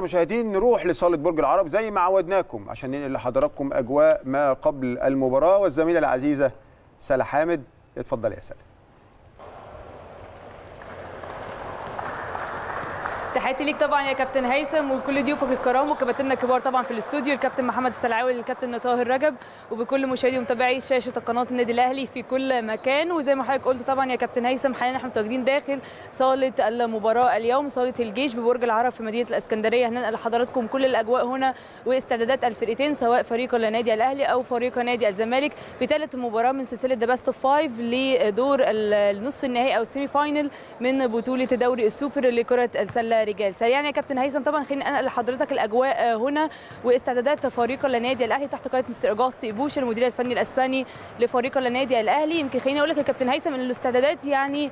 مشاهدين نروح لصالة برج العرب زي ما عودناكم عشان ننقل لحضراتكم أجواء ما قبل المباراة. والزميلة العزيزة سلا حامد اتفضل يا سلا. تحياتي ليك طبعا يا كابتن هيثم وكل ضيوفك الكرام وكباتننا الكبار طبعا في الاستوديو الكابتن محمد السلعاوي والكابتن طاهر رجب وبكل مشاهدي ومتابعي شاشة قناة النادي الأهلي في كل مكان. وزي ما حضرتك قلت طبعا يا كابتن هيثم حاليا إحنا متواجدين داخل صالة المباراة اليوم صالة الجيش ببرج العرب في مدينة الإسكندرية. هننقل لحضراتكم كل الأجواء هنا واستعدادات الفرقتين سواء فريق النادي الأهلي أو فريق نادي الزمالك في ثالث مباراة من سلسلة the best of five لدور النصف النهائي أو ال semi final من بطولة دوري السوبر لكرة السلة رجال سريعا يا كابتن هيثم طبعا خليني أنقل لحضرتك الأجواء هنا واستعدادات فريق النادي الأهلي تحت قيادة مستر اجوستي بوش المدير الفني الأسباني لفريق النادي الأهلي. يمكن خليني أقول لك يا كابتن هيثم إن الاستعدادات يعني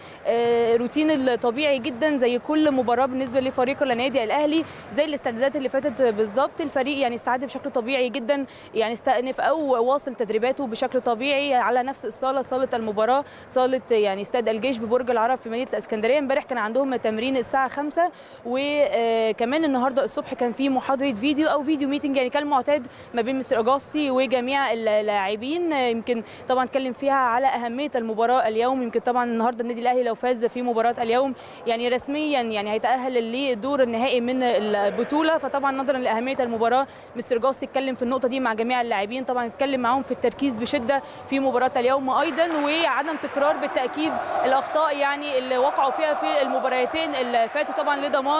روتين الطبيعي جدا زي كل مباراة بالنسبة لفريق النادي الأهلي زي الاستعدادات اللي فاتت بالظبط. الفريق يعني استعد بشكل طبيعي جدا يعني استأنف أو واصل تدريباته بشكل طبيعي على نفس الصالة صالة المباراة صالة يعني استاد الجيش ببرج العرب في مدينة الإسكندرية. امبارح كان عندهم تمرين الساعة 5 وكمان النهارده الصبح كان في محاضرة فيديو أو video meeting يعني كان معتاد ما بين مستر اجاستي وجميع اللاعبين. يمكن طبعا اتكلم فيها على أهمية المباراة اليوم. يمكن طبعا النهارده النادي الأهلي لو فاز في مباراة اليوم يعني رسميا يعني هيتأهل للدور النهائي من البطولة. فطبعا نظرا لأهمية المباراة مستر اجاستي اتكلم في النقطة دي مع جميع اللاعبين. طبعا اتكلم معاهم في التركيز بشدة في مباراة اليوم أيضا وعدم تكرار بالتأكيد الأخطاء يعني اللي وقعوا فيها في المباراتين اللي فاتوا طبعا لضمان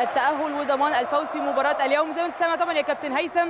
التأهل وضمان الفوز في مباراة اليوم. زي ما انت سامع طبعا يا كابتن هيثم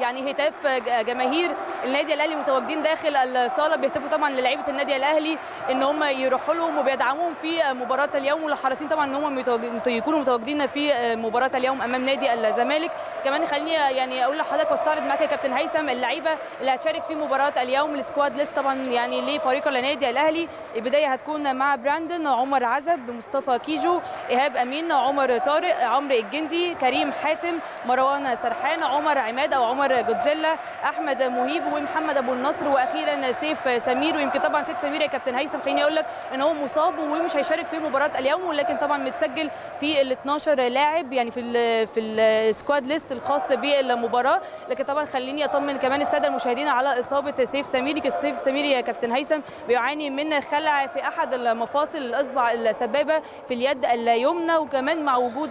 يعني هتاف جماهير النادي الاهلي متواجدين داخل الصاله بيهتفوا طبعا للاعيبه النادي الاهلي إن هم يروحوا لهم وبيدعموهم في مباراة اليوم وحريصين طبعا إن هم يكونوا متواجدين في مباراة اليوم أمام نادي الزمالك. كمان خليني يعني أقول لحضرتك وأستعرض معاك يا كابتن هيثم اللعيبة اللي هتشارك في مباراة اليوم ال squad list طبعا يعني لفريق النادي الأهلي. البداية هتكون مع براندن عمر عزب مصطفى كيجو إيهاب أمين عمر طارق عمرو الجندي كريم حاتم مروان سرحان عمر عماد أو عمر جودزيلا أحمد مهيب ومحمد أبو النصر وأخيرا سيف سمير ويمكن طبعا سيف سمير يا كابتن هيثم خليني أقول لك إن هو مصاب ومش هيشارك في مباراة اليوم ولكن طبعا متسجل في ال 12 لاعب يعني في ال في ال squad list الخاص بالمباراة. لكن طبعا خليني أطمن كمان السادة المشاهدين على إصابة سيف سمير. سيف سمير يا كابتن هيثم بيعاني من خلع في أحد المفاصل الأصبع السبابة في اليد اليمنى وكمان مع وجود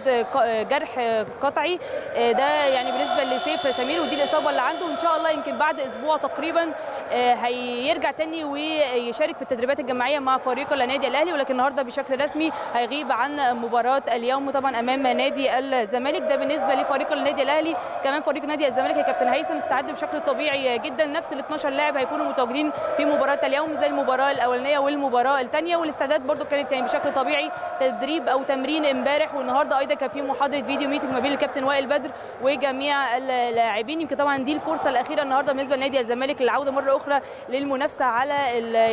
جرح قطعي. ده يعني بالنسبة لسيف سمير ودي الإصابة اللي عنده وإن شاء الله يمكن بعد أسبوع تقريبا هيرجع تاني ويشارك في التدريبات الجماعية مع فريق النادي الأهلي ولكن النهارده بشكل رسمي هيغيب عن مباراة اليوم طبعا أمام نادي الزمالك. ده بالنسبة لفريق النادي الأهلي. كمان فريق نادي الزمالك يا كابتن هيثم استعد بشكل طبيعي جدا. نفس ال 12 لاعب هيكونوا متواجدين في مباراة اليوم زي المباراة الأولانية والمباراة الثانية. والاستعداد برده كانت يعني بشكل طبيعي تدريب أو تمرين امبارح. والنهاردة أيضا كان في محاضرة فيديو ميتنج ما بين الكابتن وائل بدر وجميع اللاعبين. يمكن طبعا دي الفرصة الأخيرة النهارده بالنسبة لنادي الزمالك للعوده مرة أخرى للمنافسة على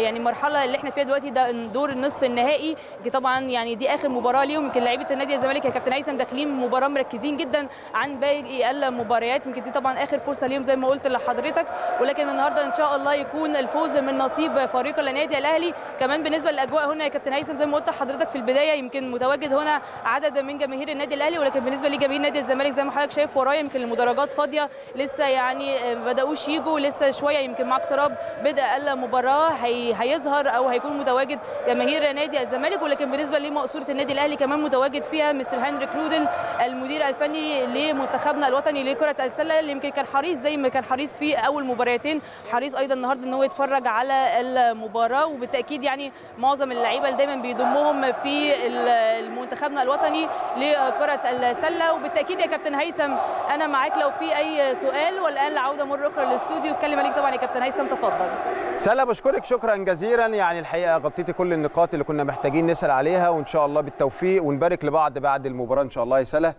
يعني المرحلة اللي إحنا فيها دلوقتي ده دور النصف النهائي. طبعا يعني دي آخر مباراة ليهم. يمكن لعيبة النادي الزمالك يا كابتن هيثم داخلين مباراة مركزين جدا عن باقي المباريات. يمكن دي طبعا آخر فرصة ليهم زي ما قلت لحضرتك. ولكن النهارده إن شاء الله يكون الفوز من نصيب فريق النادي الأهلي. كمان بالنسبة للأجواء هنا يا كابتن هيثم زي ما قلت لحضرتك في البداية يمكن متواجد هنا عدد من جماهير النادي الأهلي. ولكن بالنسبة لجماهير نادي الزمالك زي ما حضرتك شايف ورايا يمكن المدرجات فاضية. لسه يعني بدأوش يجوا لسه شوية يمكن مع اقتراب بدء المباراة هي هيظهر أو هيكون متواجد جماهير نادي الزمالك ولكن بالنسبة لمقصورة النادي الأهلي كمان متواجد فيها مستر هنريك رودل المدير الفني لمنتخبنا الوطني لكرة السلة اللي يمكن كان حريص زي ما كان حريص في أول مباراتين حريص أيضا النهارده إن هو يتفرج على المباراة وبالتأكيد يعني معظم اللعيبة اللي دايما بيضمهم في منتخبنا الوطني لكرة السلة وبالتأكيد يا كابتن هيثم أنا معاك لو في أي سؤال والآن العودة مرة أخرى للاستوديو. اتكلم عليك طبعا يا كابتن هيثم تفضل. سلا بشكرك شكرا جزيلا. يعني الحقيقة غطيتي كل النقاط اللي كنا محتاجين نسأل عليها وإن شاء الله بالتوفيق ونبارك لبعض بعد المباراة إن شاء الله يا سلا.